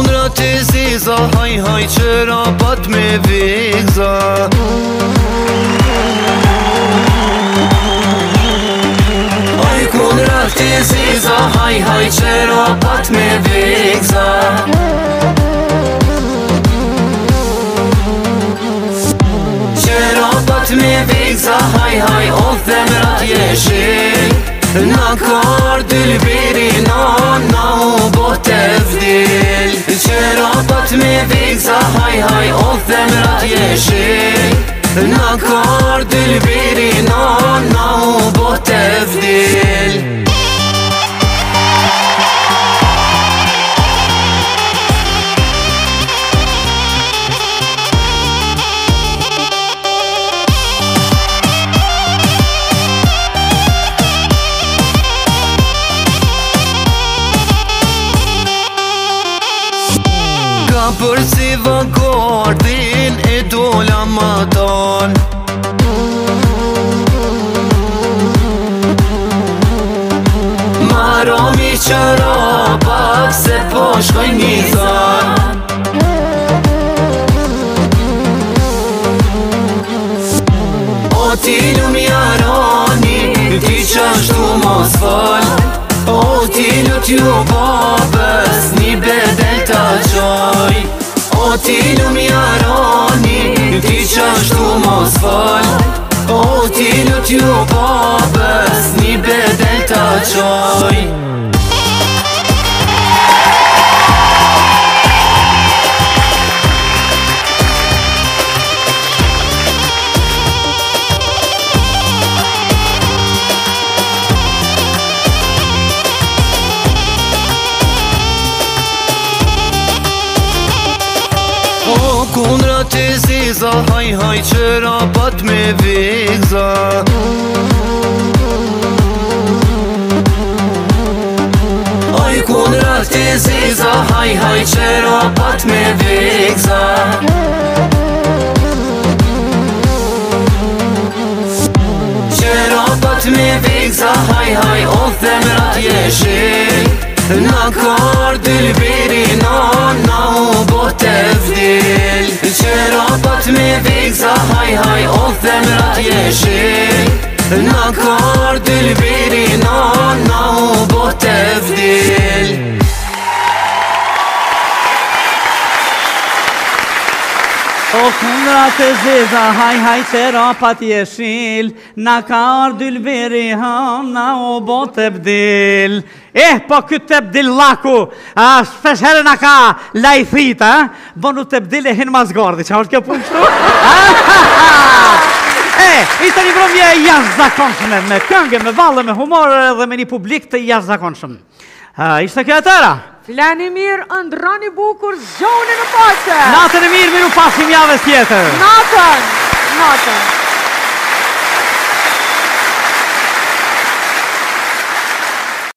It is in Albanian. Aju kënë ratë të ziza, haj haj qëra bat me vikëza Aju kënë ratë të ziza, haj haj qëra bat me vikëza Qëra bat me vikëza, haj haj ofëm ratë jeshi Në kardë lë beri në anën me vigza haj haj Ovdem radije živ Na kor dilbiri non Na u bote vdil për si vëgordin e dola më ton Maromi që ropak se po shkoj një zon O ti lumi aroni, ti që du mos fal O ti lut ju ti lumi aroni Ti që mos fëll O ti lutë ju Konrat e ziza, haj haj, qëra pat me vikza Aju konrat e ziza, haj haj, qëra pat me vikza Qëra pat me vikza, haj haj, ofëm rat je Në kardën vëri të mëra jeshi Në kërë dy lëbiri në në u botë e vdil O këndra të zeza, haj haj që rapat jeshil Në ka arë dy lëbiri hëm, në u botë e bdil Eh, po këtë të bdil laku, a në ka lajthita Bonu të bdil e hinë mazgardi, që është kjo punë shtu? të një grumje e jashtë me këngë, me valë, me humor dhe me një publik të jashtë zakonshme. Uh, ishte kjo e tëra? Filani mirë, ëndroni bukur, zhoni në pasë! Natën e mirë, miru pasim javës tjetër! Natën! Natën!